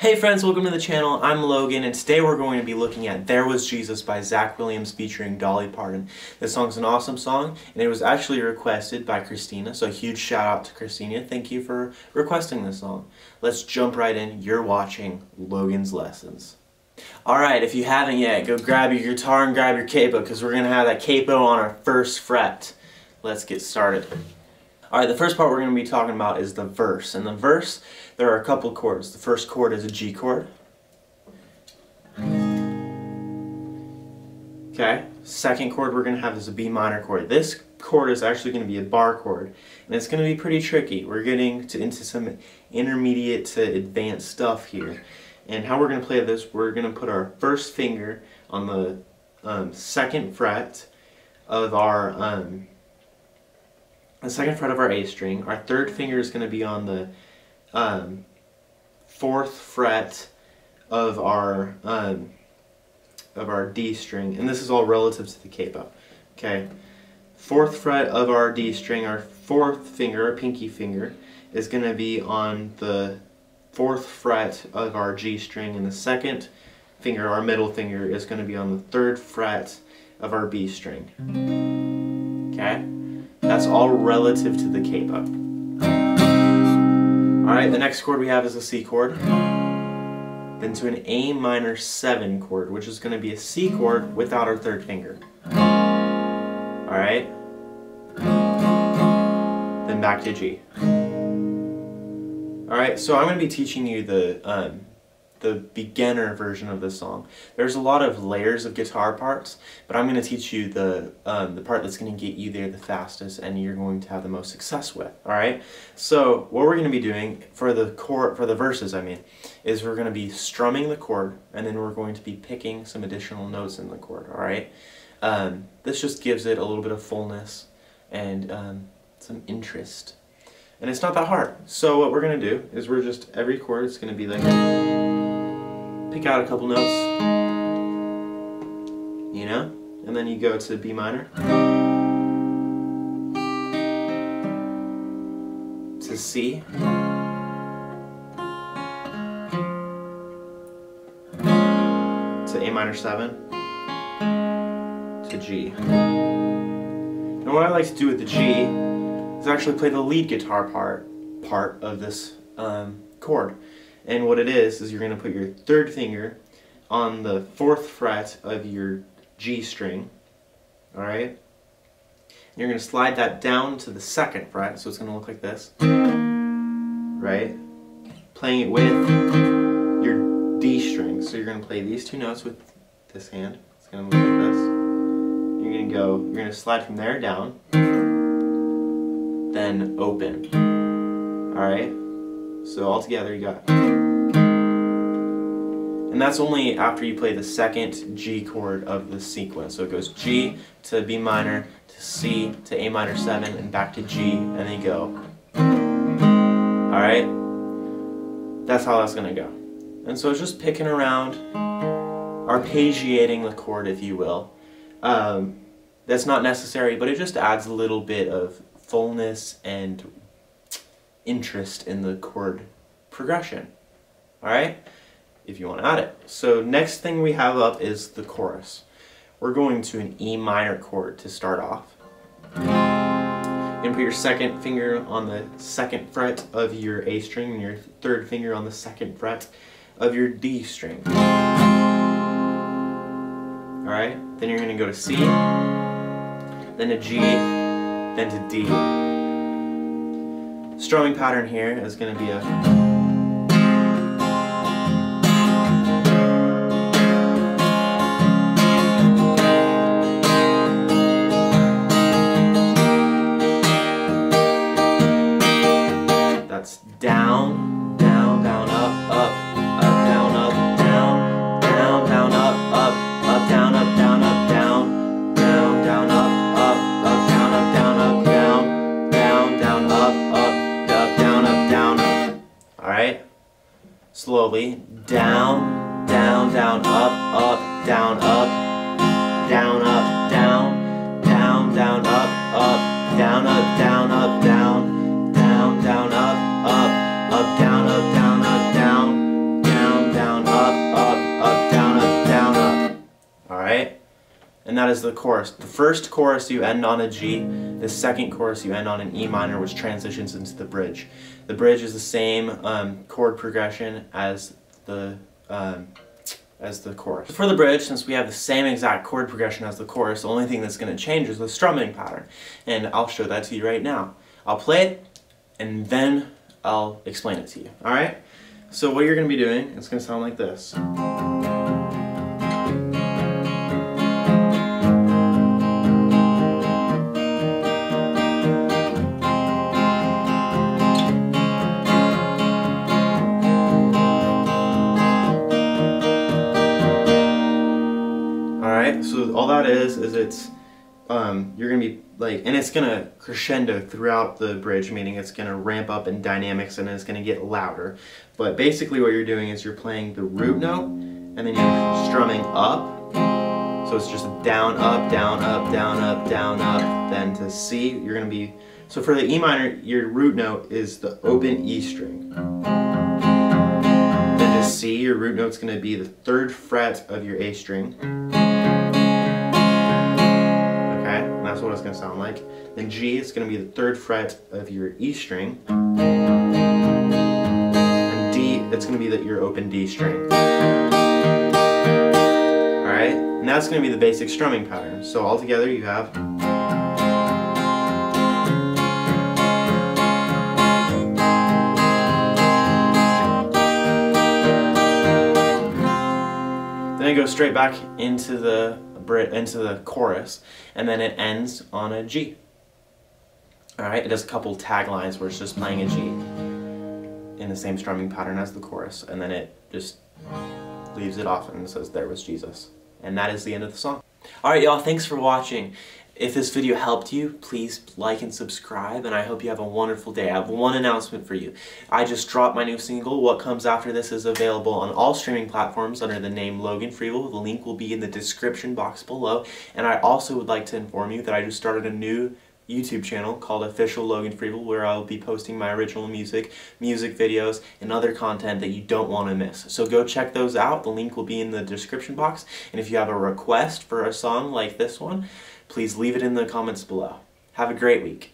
Hey friends, welcome to the channel. I'm Logan and today we're going to be looking at There Was Jesus by Zach Williams featuring Dolly Parton. This song's an awesome song and it was actually requested by Christina, so a huge shout out to Christina. Thank you for requesting this song. Let's jump right in. You're watching Logan's Lessons. Alright, if you haven't yet, go grab your guitar and grab your capo because we're going to have that capo on our first fret. Let's get started. Alright, the first part we're going to be talking about is the verse. and the verse, there are a couple chords. The first chord is a G chord. Okay, second chord we're going to have is a B minor chord. This chord is actually going to be a bar chord, and it's going to be pretty tricky. We're getting to, into some intermediate to advanced stuff here. And how we're going to play this, we're going to put our first finger on the um, second fret of our um, the second fret of our A string. Our third finger is going to be on the um, fourth fret of our um, of our D string, and this is all relative to the capo. Okay, fourth fret of our D string, our fourth finger, our pinky finger, is going to be on the fourth fret of our G string, and the second finger, our middle finger, is going to be on the third fret of our B string. Okay. That's all relative to the capo. Alright, the next chord we have is a C chord. Then to an A minor 7 chord, which is going to be a C chord without our third finger. Alright? Then back to G. Alright, so I'm going to be teaching you the um, the beginner version of this song. There's a lot of layers of guitar parts, but I'm going to teach you the um, the part that's going to get you there the fastest and you're going to have the most success with. All right. So what we're going to be doing for the chord for the verses, I mean, is we're going to be strumming the chord and then we're going to be picking some additional notes in the chord. All right. Um, this just gives it a little bit of fullness and um, some interest. And it's not that hard. So what we're going to do is we're just, every chord is going to be like pick out a couple notes, you know, and then you go to B minor, to C, to A minor 7, to G. And what I like to do with the G is actually play the lead guitar part part of this um, chord. And what it is, is you're going to put your third finger on the fourth fret of your G string, alright? You're going to slide that down to the second fret, so it's going to look like this, right? Playing it with your D string. So you're going to play these two notes with this hand. It's going to look like this. You're going to go, you're going to slide from there down, then open, alright? So all together you got. And that's only after you play the second G chord of the sequence. So it goes G to B minor, to C, to A minor 7, and back to G, and then you go. Alright? That's how that's going to go. And so it's just picking around, arpeggiating the chord, if you will. Um, that's not necessary, but it just adds a little bit of fullness and interest in the chord progression. Alright? If you want to add it. So next thing we have up is the chorus. We're going to an E minor chord to start off. And put your second finger on the second fret of your A string and your third finger on the second fret of your D string. Alright? Then you're going to go to C, then to G, then to D strumming pattern here is going to be a Slowly. Down, down, down, up, up, down, up, and that is the chorus. The first chorus you end on a G, the second chorus you end on an E minor, which transitions into the bridge. The bridge is the same um, chord progression as the um, as the chorus. For the bridge, since we have the same exact chord progression as the chorus, the only thing that's going to change is the strumming pattern. And I'll show that to you right now. I'll play it, and then I'll explain it to you. Alright? So what you're going to be doing, it's going to sound like this. All that is, is it's, um, you're to be like, and it's to crescendo throughout the bridge, meaning it's to ramp up in dynamics and it's to get louder. But basically what you're doing is you're playing the root note and then you're strumming up. So it's just down, up, down, up, down, up, down, up. Then to C, you're to be, so for the E minor, your root note is the open E string. Then to C, your root note's to be the third fret of your A string. That's what it's going to sound like. Then G is going to be the third fret of your E string. And D, it's going to be the, your open D string. Alright, and that's going to be the basic strumming pattern. So all together you have... Then I go straight back into the into the chorus, and then it ends on a G. Alright, it does a couple tag lines where it's just playing a G in the same strumming pattern as the chorus, and then it just leaves it off and says, there was Jesus. And that is the end of the song. Alright y'all, thanks for watching. If this video helped you, please like and subscribe, and I hope you have a wonderful day. I have one announcement for you. I just dropped my new single. What Comes After This is available on all streaming platforms under the name Logan Freevol. The link will be in the description box below. And I also would like to inform you that I just started a new YouTube channel called Official Logan Freevol where I'll be posting my original music, music videos, and other content that you don't want to miss. So go check those out. The link will be in the description box. And if you have a request for a song like this one, please leave it in the comments below. Have a great week.